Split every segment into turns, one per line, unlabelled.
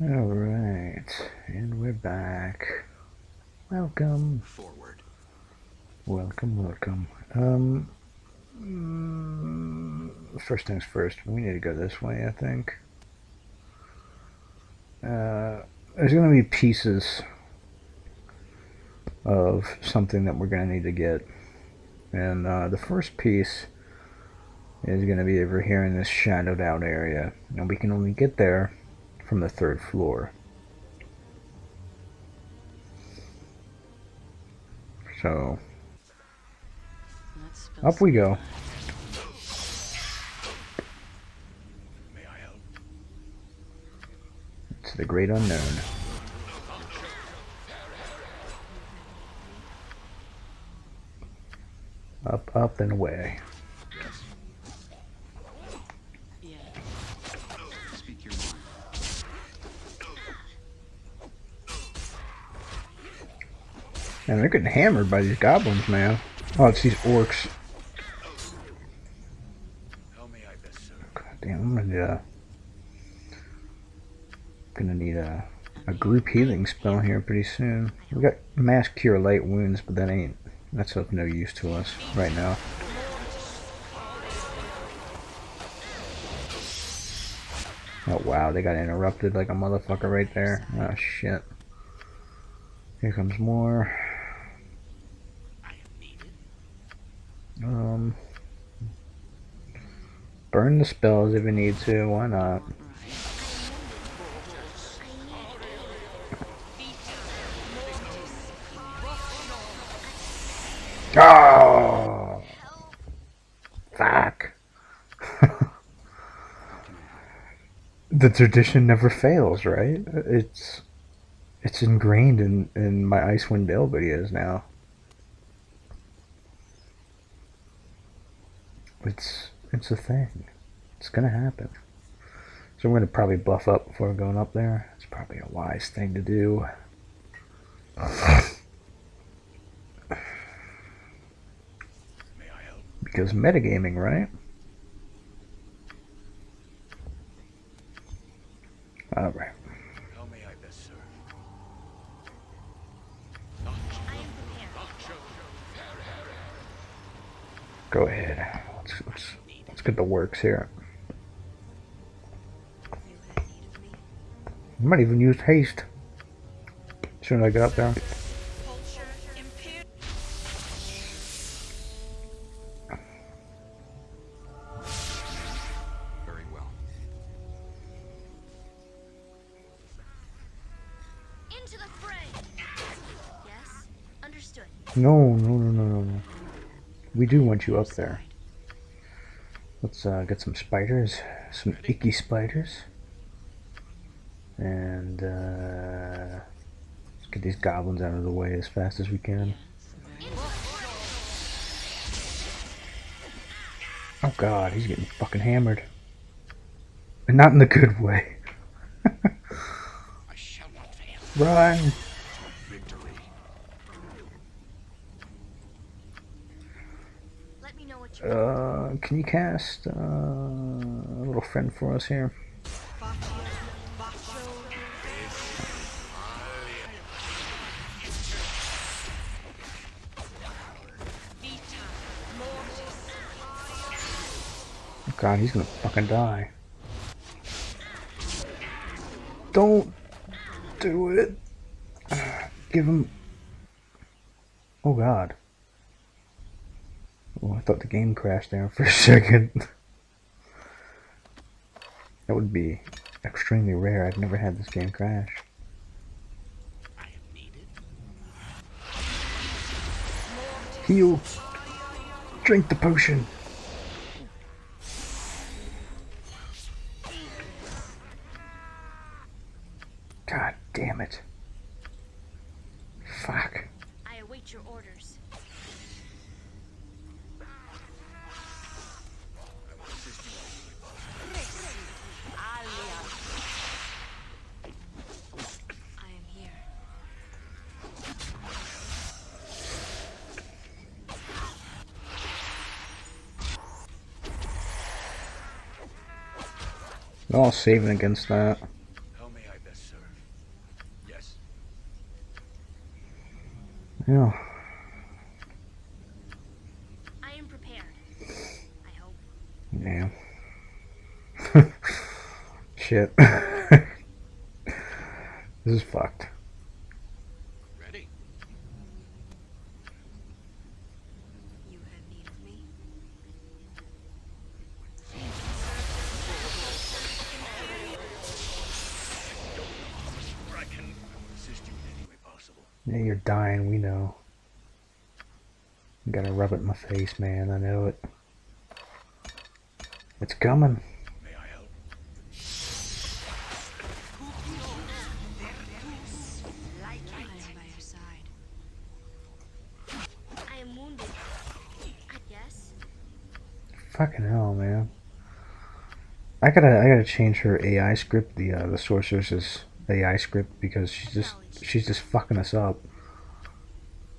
Alright, and we're back. Welcome.
Forward.
Welcome, welcome. Um, mm, first things first, we need to go this way, I think. Uh, there's going to be pieces of something that we're going to need to get. And uh, the first piece is going to be over here in this shadowed out area. And we can only get there from the third floor. So, up we go.
May I help?
It's the great unknown. Up, up, and away.
Yeah. Speak your mind.
Man, they're getting hammered by these goblins, man. Oh, it's these orcs. God damn, I'm gonna need a, gonna need a, a group healing spell here pretty soon. We got mass cure light wounds, but that ain't, that's of no use to us right now. Oh wow, they got interrupted like a motherfucker right there. Oh shit. Here comes more.
I am needed.
Um, burn the spells if you need to. Why not? Oh, fuck! the tradition never fails, right? It's it's ingrained in in my Icewind Dale videos now. It's it's a thing. It's gonna happen. So I'm gonna probably buff up before going up there. It's probably a wise thing to do. Because metagaming, right? Alright. Go ahead. Let's, let's, let's get the works here. I might even use haste. As soon as I get up there.
Very well.
Into the fray. Yes, understood.
No, no, no, no, no, no. We do want you up there. Let's uh, get some spiders, some icky spiders, and uh, let's get these goblins out of the way as fast as we can. Oh god, he's getting fucking hammered, and not in the good way.
I shall not fail.
Run!
Victory.
Let me know what you
Uh, can you cast uh, a little friend for us here? God, he's gonna fucking die. Don't do it. Give him. Oh God. Oh, I thought the game crashed there for a second. that would be extremely rare. I've never had this game crash. Heal. Drink the potion. No saving against that.
How may I best serve? Yes.
Yeah.
I am prepared. I hope.
Yeah. Shit. face, man. I know it. It's coming. Fucking hell, man. I gotta, I gotta change her AI script, the uh, the sorceress's AI script, because she's just, she's just fucking us up.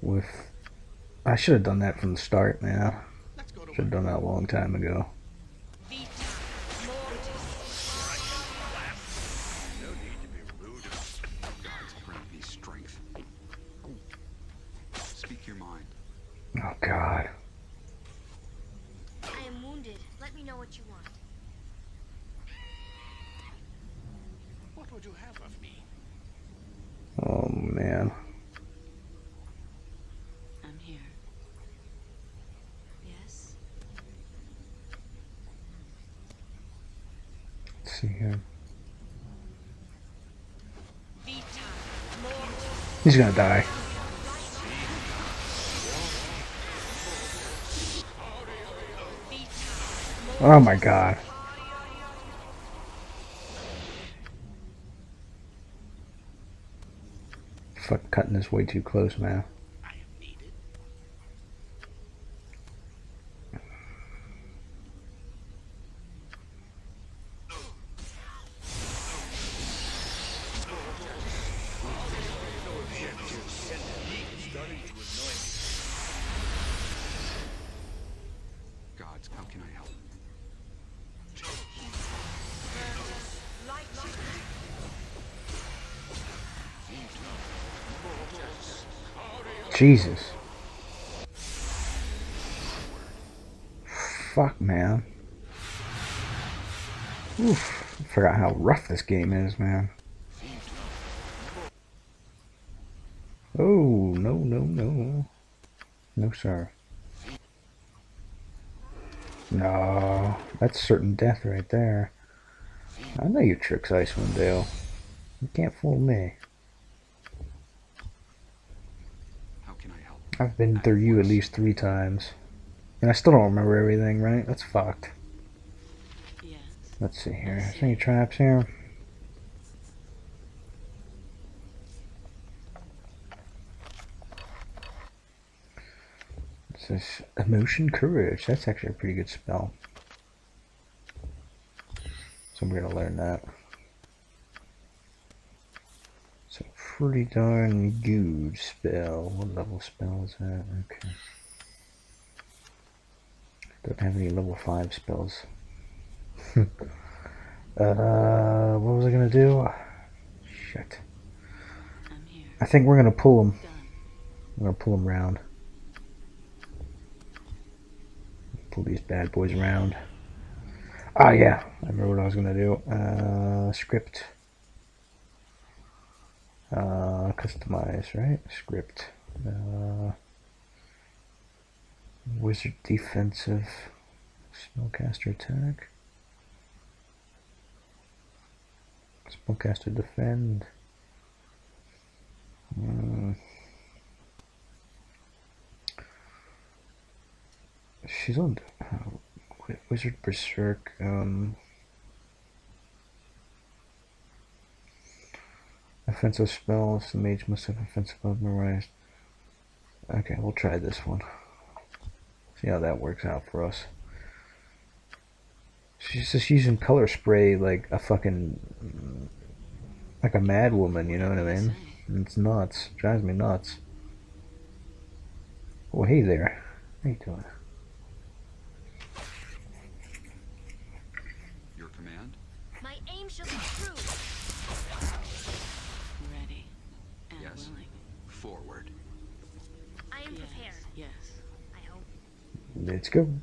With, I should have done that from the start, man.
Let's go to
Should have done that a long time ago.
No need to be rude.
Gods grant me strength. Speak your mind.
Oh God.
I am wounded. Let me know what you want.
What would you have of me?
Oh man.
I'm here.
Yes?
Let's see. He's gonna die. Oh my god. Fuck cutting this way too close, man.
I am needed.
Gods, how can I help?
Jesus. Fuck, man. Oof. I forgot how rough this game is, man. Oh, no, no, no. No, sir. No, that's certain death right there. I know your tricks, Icewind Dale. You can't fool me.
How can I help?
I've been through you at least three times. And I still don't remember everything, right? That's fucked.
Yes.
Let's see here. Is there any traps here? It says emotion courage. That's actually a pretty good spell. So we're gonna learn that. So pretty darn good spell. What level spell is that? Okay. Don't have any level five spells. uh, what was I gonna do? Shit. I think we're gonna pull them.
Done.
I'm gonna pull them round. Pull these bad boys around. Ah, yeah. I remember what I was gonna do. Uh, script. Uh, customize, right? Script. Uh, wizard defensive. Spellcaster attack. Spellcaster defend. Hmm. She's on uh, Wizard Berserk. Um, offensive spells. The mage must have offensive memorized. Okay, we'll try this one. See how that works out for us. She's just using color spray like a fucking like a mad woman. You know what I mean? It's nuts. Drives me nuts. Oh, hey there. How you doing?
Your command?
My aim shall be true.
Ready. And
Yes.
willing.
Forward.
Yes.
I hope.
Let's go.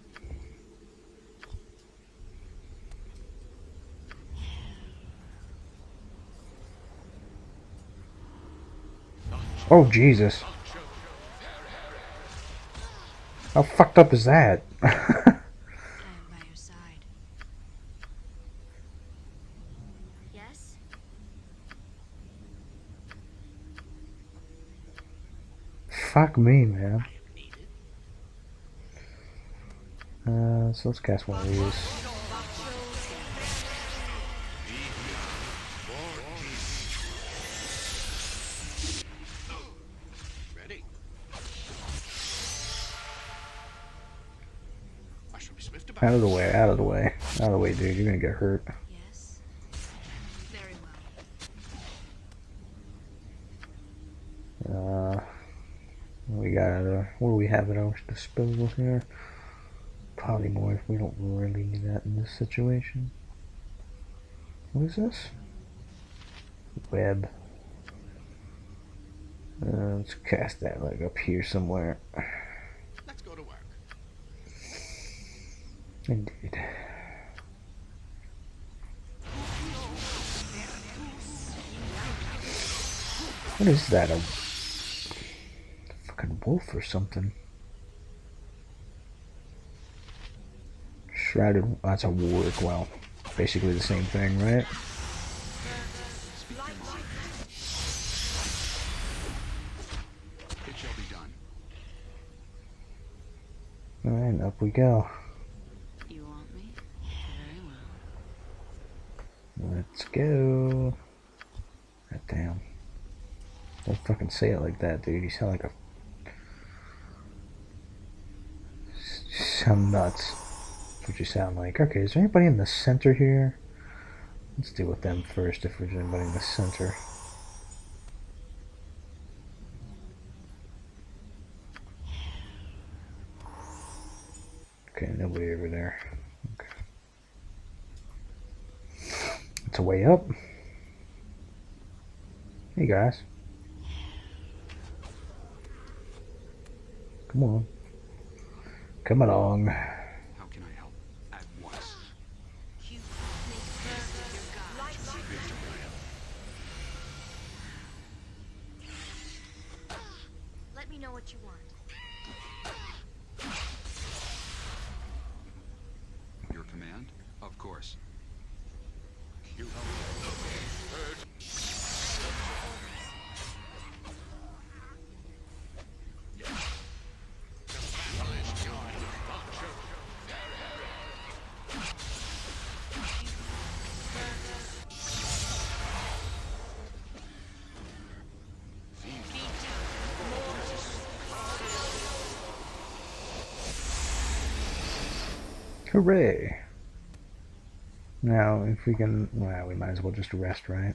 Oh Jesus! How fucked up is that?
I am by your side. Yes?
Fuck me, man. Uh, so let's cast one of these.
Ready? I shall be swift about
Out of the way, out of the way. Out of the way, dude. You're gonna get hurt.
Yes. Very well.
Uh, we got, uh, what do we have at our disposal here? Polymorph. We don't really need that in this situation. What is this? Web. Uh, let's cast that like up here somewhere.
Let's go to work.
Indeed. What is that? A fucking wolf or something? Shrouded. that's a warwick. Well, basically the same thing, right?
Speak your mind. It shall be done.
Alright, up we go.
You want me? Very well.
Let's go. God damn. Don't fucking say it like that, dude. You sound like a. some nuts. What you sound like. Okay, is there anybody in the center here? Let's deal with them first if there's anybody in the center. Okay, nobody over there. Okay. It's a way up. Hey guys. Come on. Come along. Hooray! Now, if we can, well, we might as well just rest, right?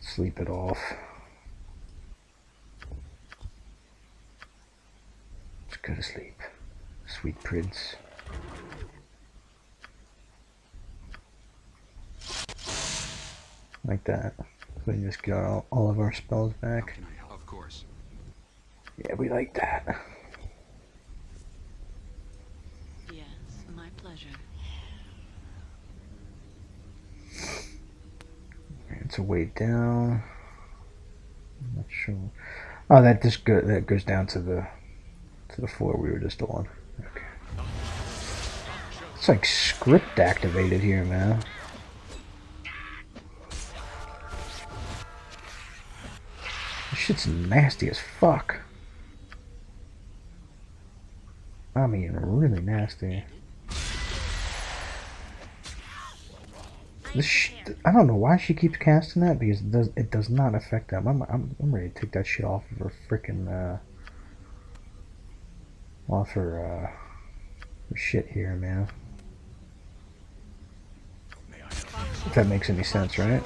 Sleep it off. Let's go to sleep. Sweet prince. Like that. We just got all, all of our spells back.
can I help? Of course.
Yeah, we like that.
Yes, my pleasure.
It's a way down. I'm not sure. Oh, that just go that goes down to the to the floor we were just on. Okay. It's like script activated here, man. This shit's nasty as fuck. I mean, really nasty. This I don't know why she keeps casting that because it does it does not affect them. I'm I'm, I'm ready to take that shit off of her freaking uh off her uh her shit here, man. If that makes any sense, right?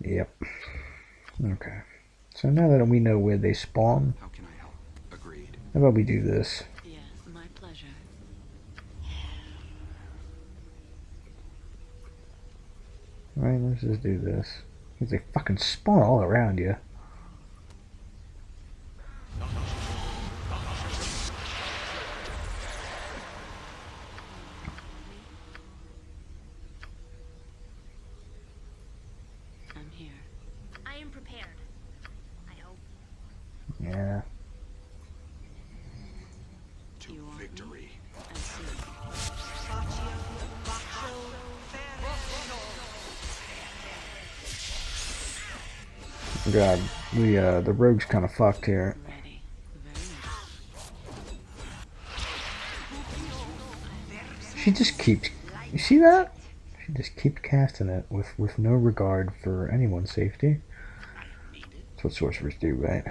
Yep. Okay. So now that we know where they spawn,
How can I help? Agreed.
how about we do this?
Yes, my pleasure.
Alright, let's just do this. Because a fucking spawn all around you. We uh the rogue's kind of fucked here. She just keeps. You see that? She just keeps casting it with with no regard for anyone's safety. That's what sorcerers do, right?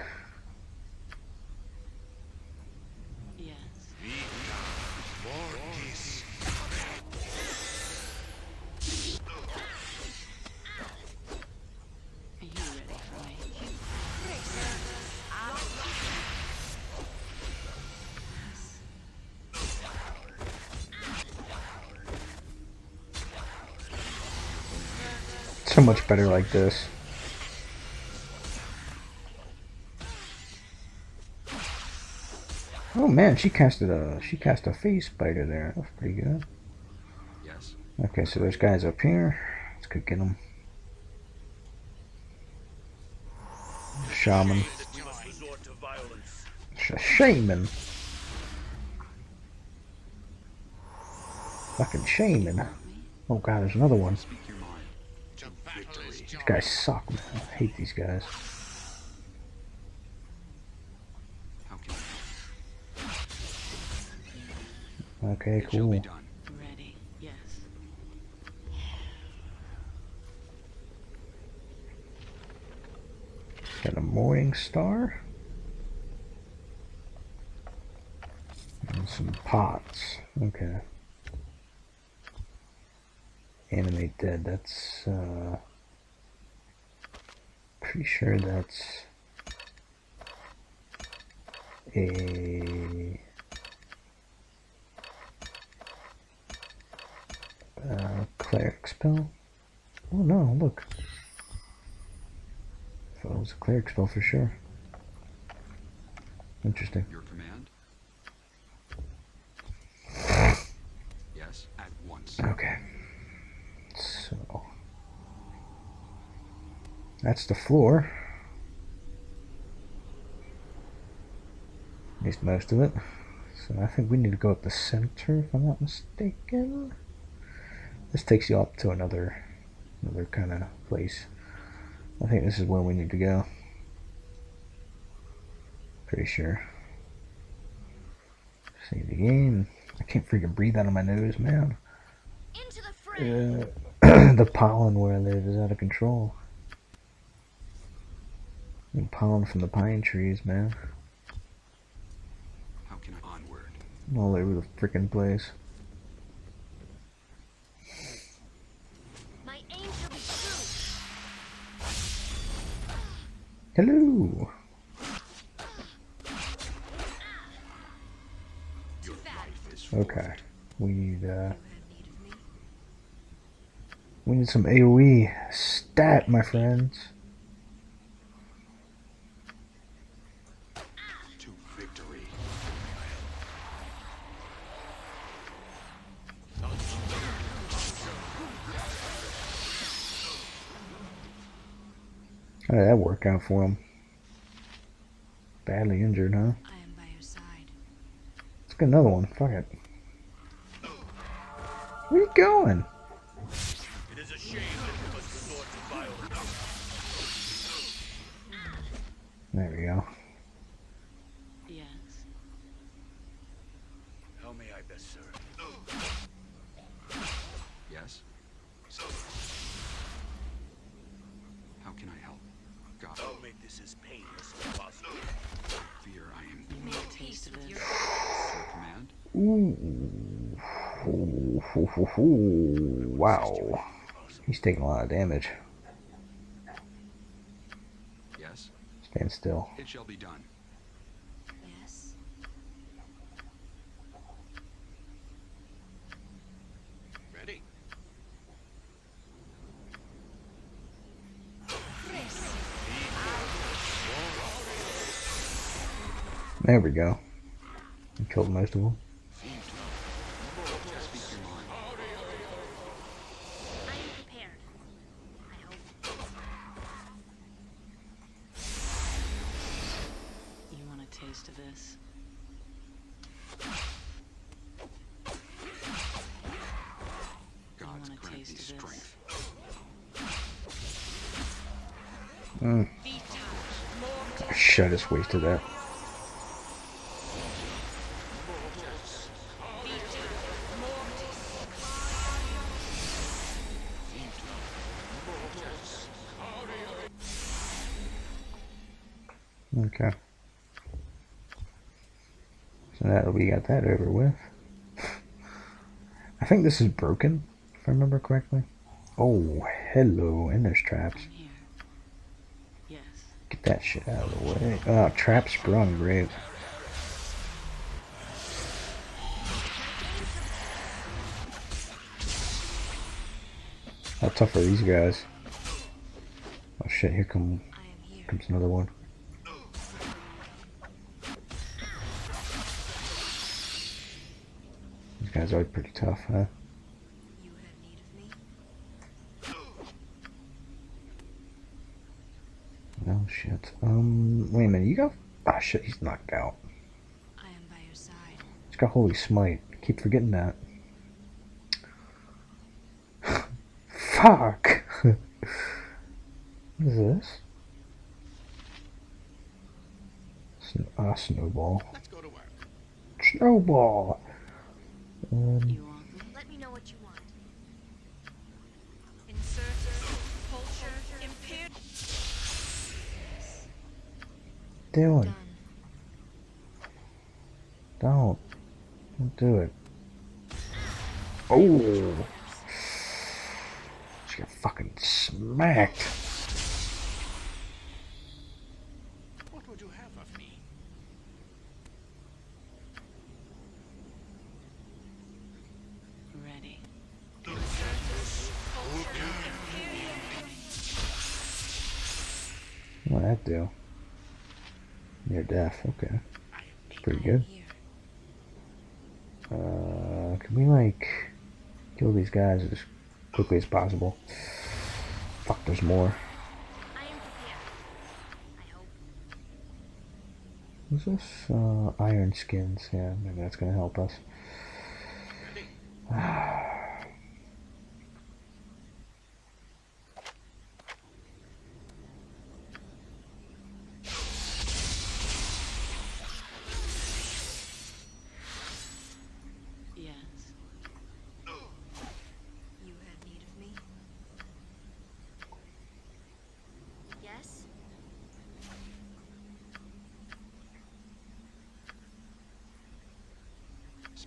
So much better like this. Oh man, she casted a she cast a phase spider there. That's pretty good.
Yes.
Okay, so there's guys up here. Let's go get them. Shaman.
That we must resort to violence.
Sh- shaman. Fucking shaman. Oh god, there's another one. Guys suck, man. I hate these guys.
How can I
Okay,
help? It shall be
cool.
done.
Ready. Yes.
Got a morning star. And some pots. Okay. Animate dead. That's uh pretty sure that's a uh, cleric spell. Oh no, look. Thought it was a cleric spell for sure. Interesting.
Your command? Yes, at once.
Okay. So that's the floor. At least most of it. So I think we need to go up the center if I'm not mistaken. This takes you up to another another kind of place. I think this is where we need to go. Pretty sure. Save the game. I can't freaking breathe out of my nose, man.
Into the.
Uh, the pollen where I live is out of control. The pollen from the pine trees, man.
How can I onward?
All over the freaking place.
My aim shall be true.
Hello! Okay. We need, uh,
You had need of me.
we need some AoE stat, my friends. How did that work out for him? Badly injured, huh?
I am by your side.
Let's get another one. Fuck it. Where you going?
It is a shame that we must resort to violence.
There we go. Ooh. Ooh, ooh, ooh. Wow. He's taking a lot of damage.
Yes.
Stand still.
It shall be done.
Yes.
Ready.
There we go. We killed most of them.
I
should have wasted that. Okay. So that we got that over with. I think this is broken, if I remember correctly. Oh, hello, and there's traps. Get that shit out of the way. Ah, oh, trap sprung, great. How tough are these guys? Oh shit, here come
here.
comes another one. These guys are pretty tough, huh?
You have need of me?
Oh shit. Um, wait a minute, you got. Ah shit, he's knocked out.
I am by your side.
He's got Holy Smite. Keep forgetting that. Fuck! what is this? Sn- ah, snowball.
Let's go to work.
Snowball! Um, Dylan,
Done.
don't. Don't do it. Oh! She got fucking smacked.
What would you have of me?
Ready.
What'd that do? Near death, okay.
It's pretty
good. Uh, can we like kill these guys as quickly as possible? Fuck, there's more.
I am prepared. I hope.
What's this? Uh, iron skins. Yeah, maybe that's gonna help us.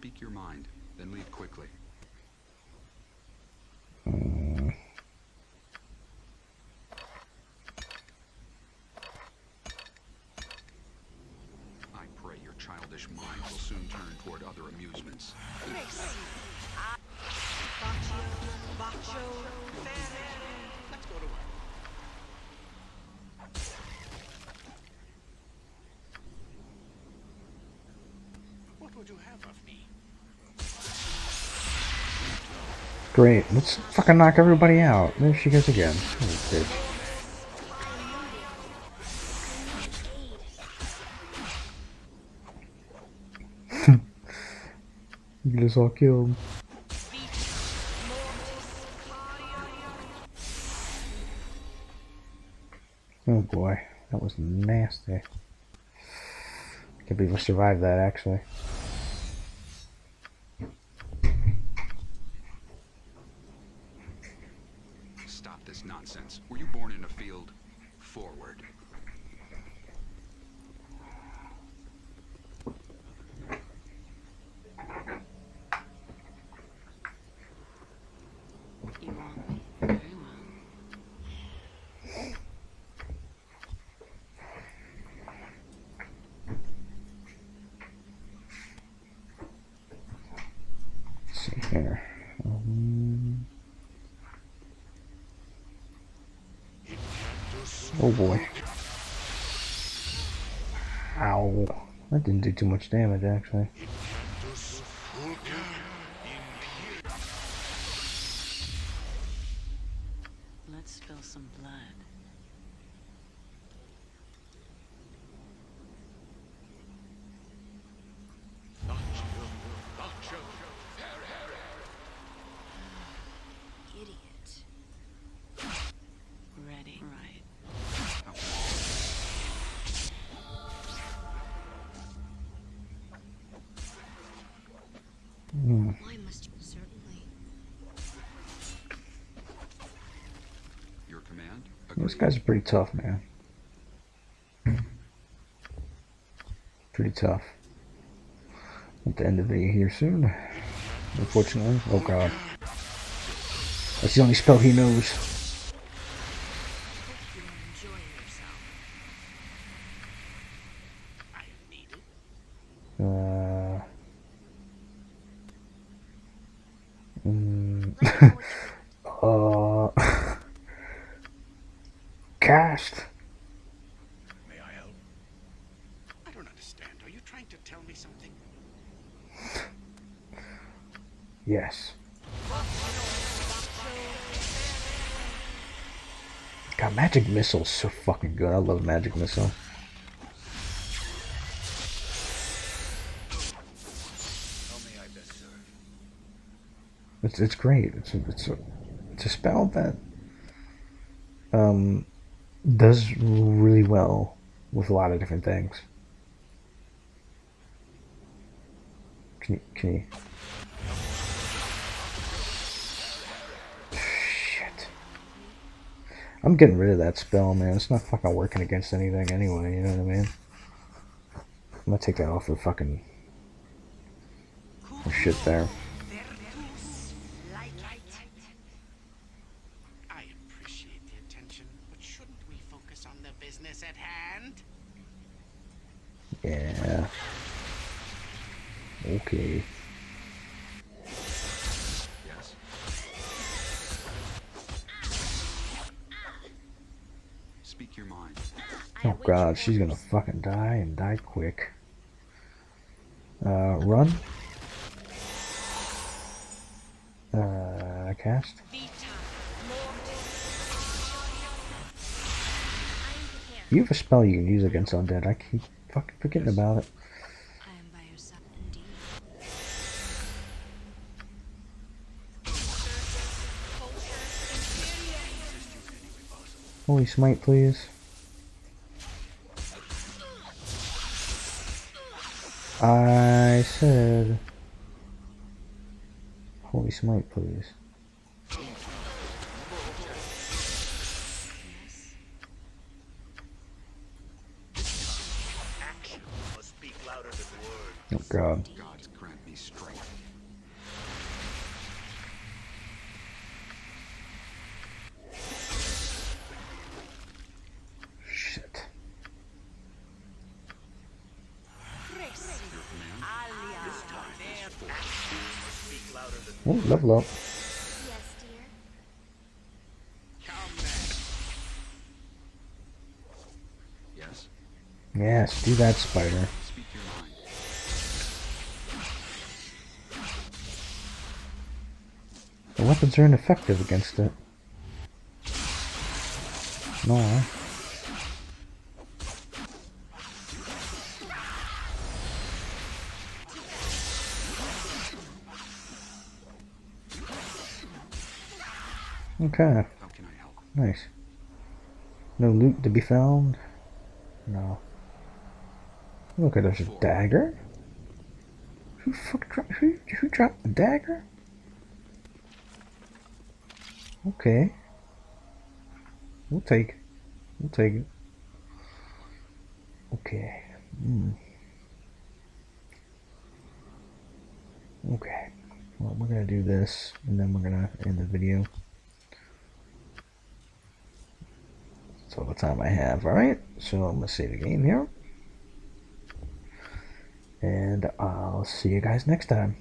Speak your mind, then leave quickly.
Great. Let's fucking knock everybody out. There she goes again. Oh, bitch. You us all killed. Oh boy, that was nasty. I Can't believe I survived that actually.
Stop this nonsense. Were you born in a field? Forward.
You want me? Very well.
Let's see here. Um, oh boy. Ow. That didn't do too much damage, actually.
Let's spill some blood.
Agreed.
guys are pretty tough, man. Pretty tough. At the end of the day here soon. Unfortunately. Oh god. That's the only spell he knows. Uh, mm,
Let me know what you
uh,
May I help?
I don't understand. Are you trying to tell me something?
Yes. God, magic missile's so fucking good. I love magic missile.
How may I best serve?
It's it's great. It's a, it's a it's a spell that um does really well with a lot of different things. Can you can you Shit. I'm getting rid of that spell, man. It's not fucking working against anything anyway, you know what I mean? I'm gonna take that off the fucking shit there.
I appreciate the attention, but shouldn't we focus on the business at hand?
Yeah. Okay.
Yes. Speak your mind.
Oh god, she's gonna fucking die and die quick. Uh, run. Uh, cast.
Vita. Mortis. I am prepared.
You have a spell you can use against undead. I keep fucking forgetting about it.
I am by your side. Indeed.
Holy smite, please. I said. Holy smite, please.
Action must speak louder than
god.
Grant me strength.
Shit.
Your command?
Speak louder than
level up.
Yes, dear.
Come.
Yes.
Yes, do that, spider. Weapons are ineffective against it. No. Okay,
How can I help?
nice. No loot to be found? No. Look, there's a dagger? Who fuck who, who dropped the dagger? Okay. We'll take. We'll take it. Okay. Hmm. Okay. Well, we're gonna do this, and then we're gonna end the video. That's all the time I have. Alright, so I'm gonna save the game here. And I'll see you guys next time.